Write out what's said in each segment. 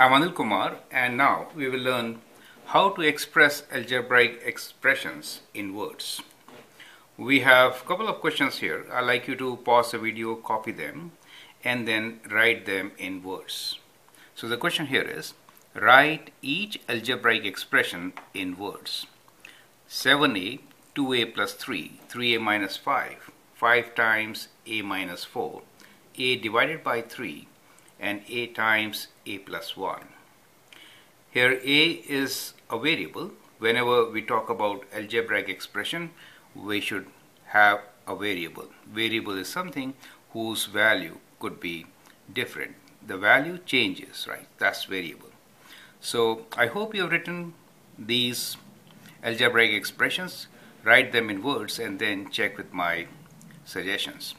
I'm Anil Kumar and now we will learn how to express algebraic expressions in words. We have a couple of questions here. I'd like you to pause the video, copy them and then write them in words. So the question here is write each algebraic expression in words. 7a, 2a plus 3, 3a minus 5, 5 times a minus 4, a divided by 3 and a times a plus 1. Here a is a variable. Whenever we talk about algebraic expression, we should have a variable. Variable is something whose value could be different. The value changes, right? That's variable. So I hope you have written these algebraic expressions, write them in words and then check with my suggestions.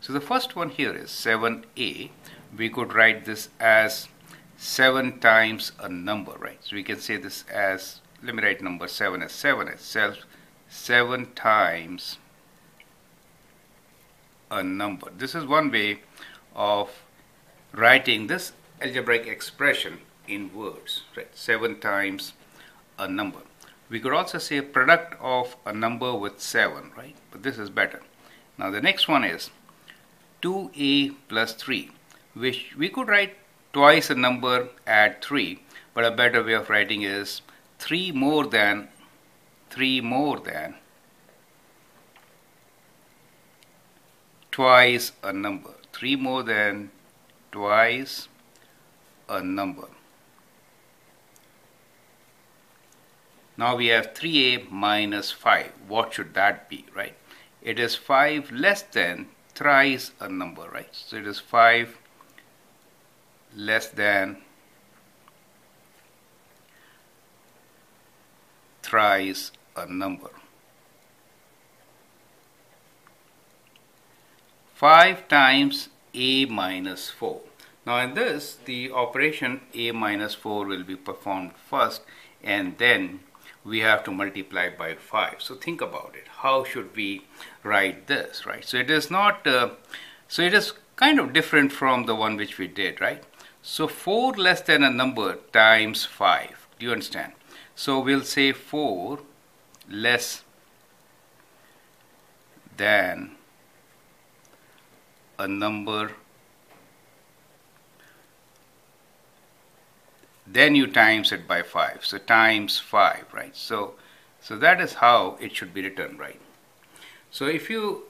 So the first one here is 7a we could write this as 7 times a number, right? So we can say this as, let me write number 7 as 7 itself, 7 times a number. This is one way of writing this algebraic expression in words, right? 7 times a number. We could also say product of a number with 7, right? But this is better. Now the next one is 2a plus 3 which we could write twice a number add 3 but a better way of writing is 3 more than 3 more than. Twice a number. 3 more than twice a number. Now we have 3a minus 5 what should that be right? It is 5 less than thrice a number right? So it is 5 less than thrice a number. 5 times a minus 4. Now in this, the operation a minus 4 will be performed first and then we have to multiply by 5. So think about it. How should we write this, right? So it is not, uh, so it is kind of different from the one which we did, right? So 4 less than a number times 5. Do you understand? So we'll say 4 less than a number then you times it by 5 so times 5 right so so that is how it should be written right so if you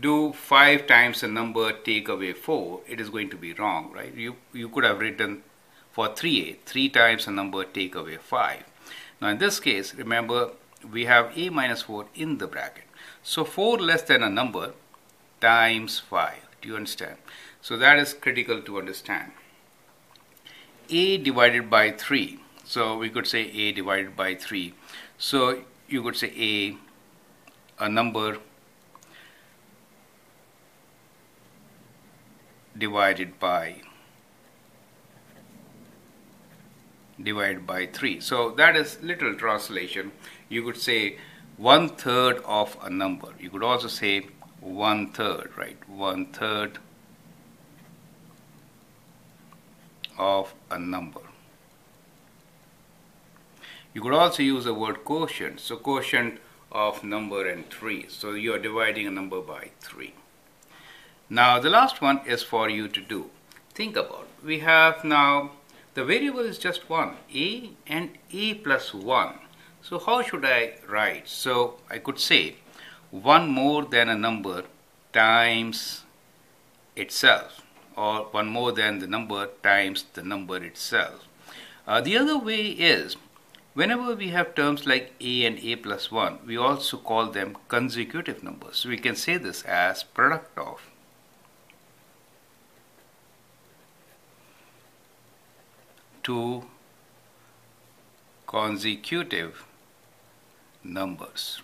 do 5 times a number take away 4 it is going to be wrong right? You you could have written for 3a 3 times a number take away 5 now in this case remember we have a minus 4 in the bracket. So 4 less than a number times 5 do you understand? So that is critical to understand. A divided by 3 so we could say a divided by 3 so you could say a a number divided by divided by 3 so that is literal translation. You could say one third of a number. You could also say one third right? One third of a number. You could also use the word quotient. So quotient of number and 3 so you are dividing a number by 3 now the last one is for you to do. Think about. We have now the variable is just 1, a and a plus 1. So how should I write? So I could say 1 more than a number times itself or 1 more than the number times the number itself. Uh, the other way is whenever we have terms like a and a plus 1 we also call them consecutive numbers. So we can say this as product of two consecutive numbers.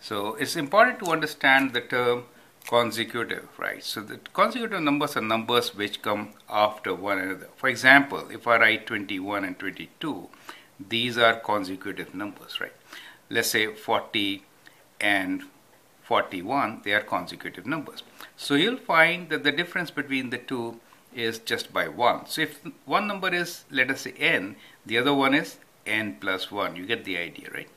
So it's important to understand the term consecutive, right? So the consecutive numbers are numbers which come after one another. For example, if I write 21 and 22, these are consecutive numbers, right? Let's say 40 and 41, they are consecutive numbers. So you'll find that the difference between the two is just by 1. So if one number is, let us say n, the other one is n plus 1. You get the idea, right?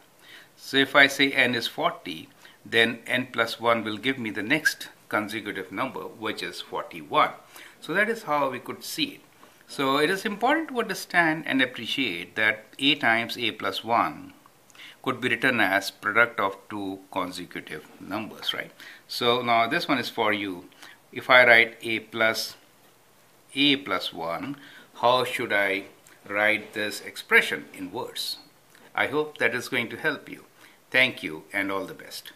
So if I say n is 40, then n plus 1 will give me the next consecutive number, which is 41. So that is how we could see it. So it is important to understand and appreciate that a times a plus 1 could be written as product of two consecutive numbers, right? So now this one is for you. If I write a plus a plus 1, how should I write this expression in words? I hope that is going to help you. Thank you and all the best.